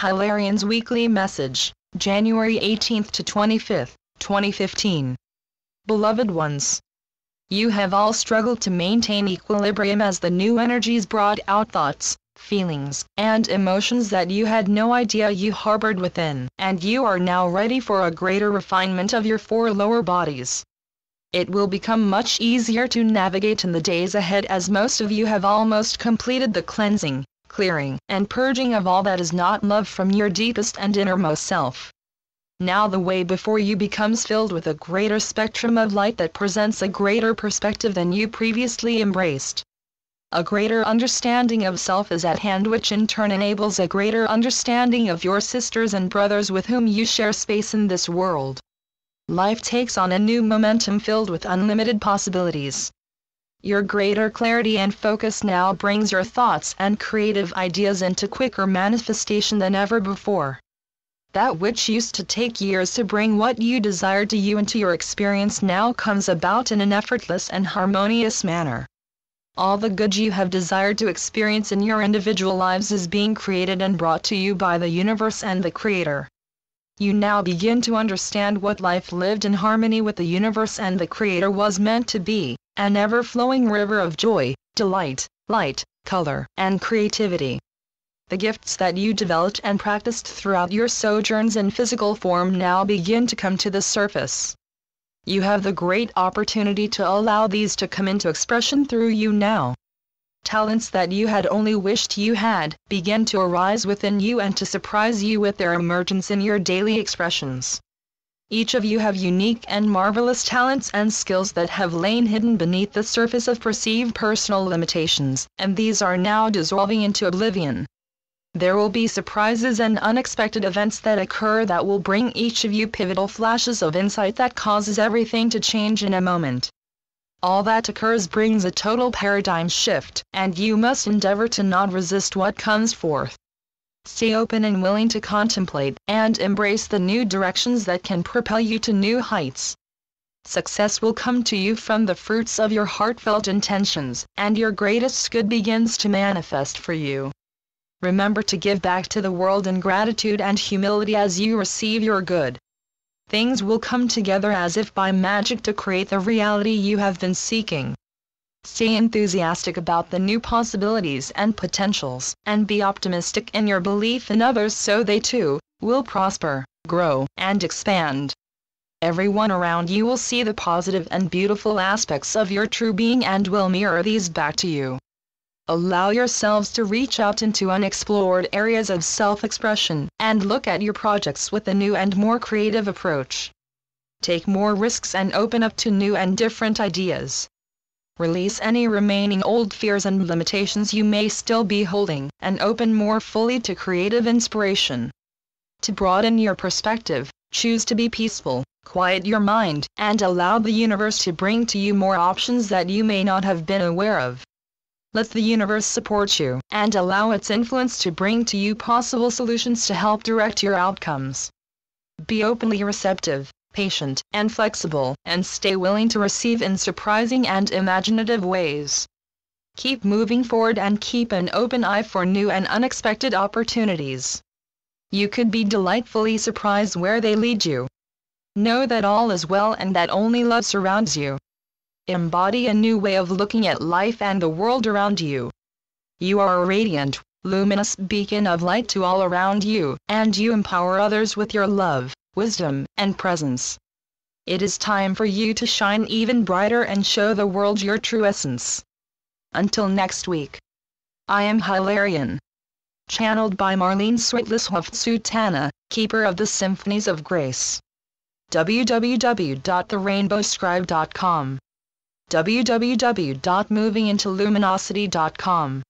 Hilarion's Weekly Message, January 18 to 25, 2015. Beloved ones, you have all struggled to maintain equilibrium as the new energies brought out thoughts, feelings, and emotions that you had no idea you harbored within, and you are now ready for a greater refinement of your four lower bodies. It will become much easier to navigate in the days ahead as most of you have almost completed the cleansing, clearing, and purging of all that is not love from your deepest and innermost self. Now the way before you becomes filled with a greater spectrum of light that presents a greater perspective than you previously embraced. A greater understanding of self is at hand which in turn enables a greater understanding of your sisters and brothers with whom you share space in this world. Life takes on a new momentum filled with unlimited possibilities. Your greater clarity and focus now brings your thoughts and creative ideas into quicker manifestation than ever before. That which used to take years to bring what you desire to you into your experience now comes about in an effortless and harmonious manner. All the good you have desired to experience in your individual lives is being created and brought to you by the universe and the Creator. You now begin to understand what life lived in harmony with the universe and the Creator was meant to be an ever flowing river of joy, delight, light, color, and creativity. The gifts that you developed and practiced throughout your sojourns in physical form now begin to come to the surface. You have the great opportunity to allow these to come into expression through you now. Talents that you had only wished you had begin to arise within you and to surprise you with their emergence in your daily expressions. Each of you have unique and marvelous talents and skills that have lain hidden beneath the surface of perceived personal limitations, and these are now dissolving into oblivion. There will be surprises and unexpected events that occur that will bring each of you pivotal flashes of insight that causes everything to change in a moment. All that occurs brings a total paradigm shift, and you must endeavor to not resist what comes forth. Stay open and willing to contemplate and embrace the new directions that can propel you to new heights. Success will come to you from the fruits of your heartfelt intentions, and your greatest good begins to manifest for you. Remember to give back to the world in gratitude and humility as you receive your good. Things will come together as if by magic to create the reality you have been seeking. Stay enthusiastic about the new possibilities and potentials, and be optimistic in your belief in others so they too will prosper, grow, and expand. Everyone around you will see the positive and beautiful aspects of your true being and will mirror these back to you. Allow yourselves to reach out into unexplored areas of self-expression and look at your projects with a new and more creative approach. Take more risks and open up to new and different ideas. Release any remaining old fears and limitations you may still be holding, and open more fully to creative inspiration. To broaden your perspective, choose to be peaceful, quiet your mind, and allow the universe to bring to you more options that you may not have been aware of. Let the universe support you, and allow its influence to bring to you possible solutions to help direct your outcomes. Be openly receptive, patient, and flexible, and stay willing to receive in surprising and imaginative ways. Keep moving forward and keep an open eye for new and unexpected opportunities. You could be delightfully surprised where they lead you. Know that all is well and that only love surrounds you. Embody a new way of looking at life and the world around you. You are a radiant, luminous beacon of light to all around you, and you empower others with your love wisdom, and presence. It is time for you to shine even brighter and show the world your true essence. Until next week. I am Hilarion. Channeled by Marlene Swetlishoff Keeper of the Symphonies of Grace. www.therainbowscribe.com www.movingintoluminosity.com